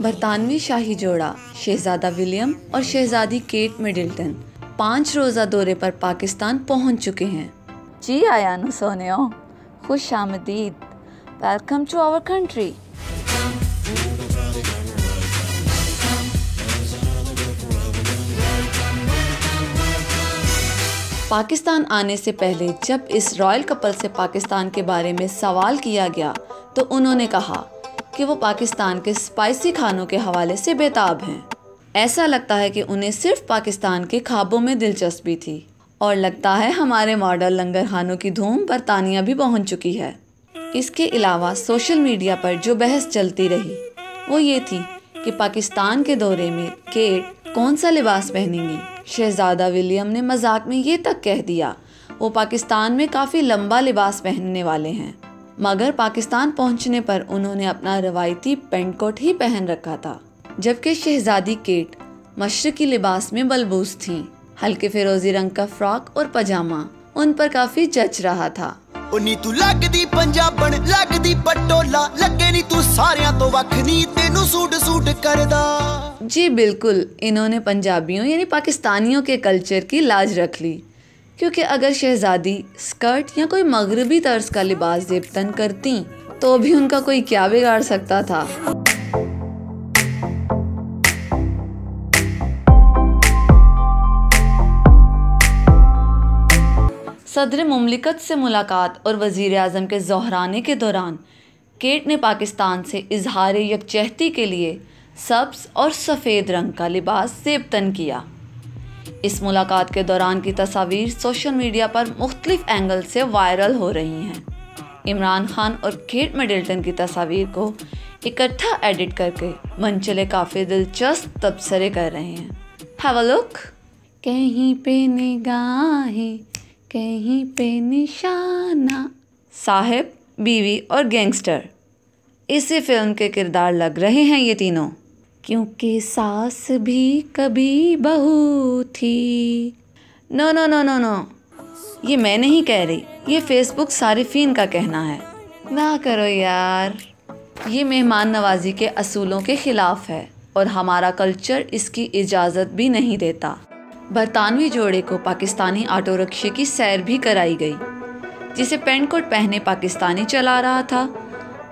برطانوی شاہی جوڑا شہزادہ ولیم اور شہزادی کیٹ مڈلٹن پانچ روزہ دورے پر پاکستان پہنچ چکے ہیں۔ جی آیا نو سونےو خوش آمدید۔ Welcome to our country Pakistan آنے سے پہلے جب اس رائل کپل سے پاکستان کے بارے میں سوال کیا گیا تو انہوں نے کہا کہ وہ پاکستان کے سپائسی کھانوں کے حوالے سے بیتاب ہیں۔ ایسا لگتا ہے کہ انہیں صرف پاکستان کے خوابوں میں دلچسپی تھی۔ اور لگتا ہے ہمارے ماڈل لنگر خانوں کی دھوم برطانیہ بھی پہنچ چکی ہے۔ اس کے علاوہ سوشل میڈیا پر جو بحث چلتی رہی، وہ یہ تھی کہ پاکستان کے دورے میں کیٹ کون سا لباس پہنیں گی؟ شہزادہ ولیم نے مذاق میں یہ تک کہہ دیا، وہ پاکستان میں کافی لمبا لباس پہننے والے ہیں۔ مگر پاکستان پہنچنے پر انہوں نے اپنا روایتی پینٹ کوٹ ہی پہن رکھا تھا جبکہ شہزادی کیٹ مشرقی لباس میں بلبوس تھیں۔ ہلکے فیروزی رنگ کا فراک اور پجامہ ان پر کافی جچ رہا تھا۔ انی تو لگ دی پنجابن لگ دی پٹولا لگے نی تو ساریاں تو وکھ نی تینو سوٹ سوٹ کردا۔ جی بالکل انہوں نے پنجابیوں یعنی پاکستانیوں کے کلچر کی لاج رکھ لی۔ کیونکہ اگر شہزادی سکرٹ یا کوئی مغربی طرز کا لباس زیبتن کرتی تو بھی ان کا کوئی کیا بگاڑ سکتا تھا؟ صدر مملکت سے ملاقات اور وزیر اعظم کے زہرانے کے دوران، کیٹ نے پاکستان سے اظہار یکچہتی کے لیے سبز اور سفید رنگ کا لباس زیبتن کیا۔ اس ملاقات کے دوران کی تصاویر سوشل میڈیا پر مختلف اینگل سے وائرل ہو رہی ہیں۔ عمران خان اور کیٹ میڈلٹن کی تصاویر کو اکٹھا ایڈٹ کر کے منچلے کافی دلچسپ تبصرے کر رہے ہیں۔ ہیو لک کہیں پہ نگاہیں کہیں پہ نشانہ۔ صاحب بیوی اور گینگسٹر۔ اسی فلم کے کردار لگ رہے ہیں یہ تینوں۔ کیونکہ ساس بھی کبھی بہو تھی۔ نو نو نو نو نو۔ یہ میں نہیں کہہ رہی، یہ فیس بک صارفین کا کہنا ہے۔ نہ کرو یار۔ یہ مہمان نوازی کے اصولوں کے خلاف ہے اور ہمارا کلچر اس کی اجازت بھی نہیں دیتا۔ برطانوی جوڑے کو پاکستانی آٹو رکشے کی سیر بھی کرائی گئی، جسے پینٹ کوٹ پہنے پاکستانی چلا رہا تھا۔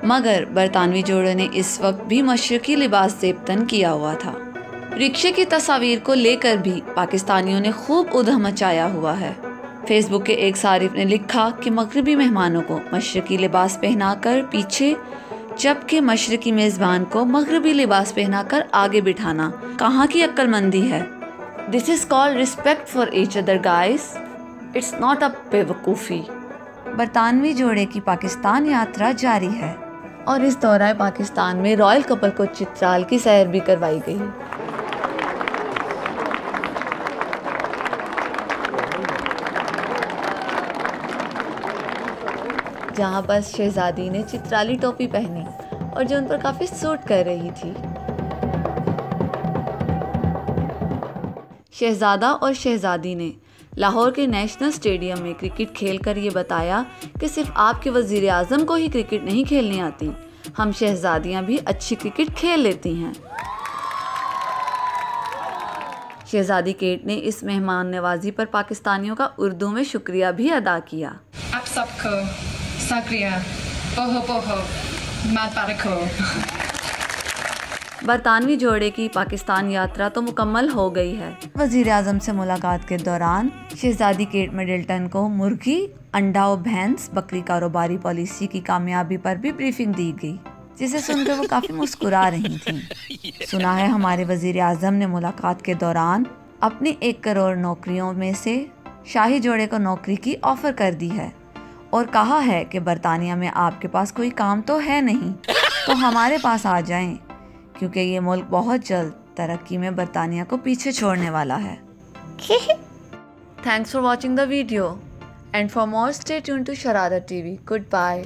مگر برطانوی جوڑے نے اس وقت بھی مشرقی لباس زیبتن کیا ہوا تھا۔ رکشے کی تصاویر کو لے کر بھی پاکستانیوں نے خوب ادھم مچایا ہوا ہے۔ فیس بک کے ایک صارف نے لکھا کہ مغربی مہمانوں کو مشرقی لباس پہنا کر پیچھے جبکہ مشرقی میزبان کو مغربی لباس پہنا کر آگے بٹھانا کہاں کی عقل مندی ہے۔ This is call respect for each other guys it's not a بے وقوفی برطانوی جوڑے کی پاکستان یاترا جاری ہے۔ اور اس دورہ پاکستان میں رائل کپل کو چترال کی سیر بھی کروائی گئی۔ جہاں پر شہزادی نے چترالی ٹوپی پہنی اور جو ان پر کافی سوٹ کر رہی تھی۔ شہزادہ اور شہزادی نے لاہور کے نیشنل سٹیڈیم میں کرکٹ کھیل کر یہ بتایا کہ صرف آپ کے وزیر اعظم کو ہی کرکٹ نہیں کھیلنی آتی، ہم شہزادیاں بھی اچھی کرکٹ کھیل لیتی ہیں۔ شہزادی کیٹ نے اس مہمان نوازی پر پاکستانیوں کا اردو میں شکریہ بھی ادا کیا۔ آپ سب کو شکریہ۔ بہت بہت مبارک ہو۔ برطانوی جوڑے کی پاکستان یاترا تو مکمل ہو گئی ہے۔ وزیر اعظم سے ملاقات کے دوران شہزادی کیٹ میڈلٹن کو مرغی، انڈا و بھینس بکری کاروباری پالیسی کی کامیابی پر بھی بریفنگ دی گئی، جسے سن کر وہ کافی مسکرا رہی تھیں۔ سنا ہے ہمارے وزیر اعظم نے ملاقات کے دوران اپنی ایک کروڑ نوکریوں میں سے شاہی جوڑے کو نوکری کی آفر کر دی ہے اور کہا ہے کہ برطانیہ میں آپ کے پاس کوئی کام تو ہے نہیں، تو ہمارے پاس آ جائیں۔ کیونکہ یہ ملک بہت جلد ترقی میں برطانیہ کو پیچھے چھوڑنے والا ہے۔ Thanks for watching the video and for more stay tune to Shararat T V goodbye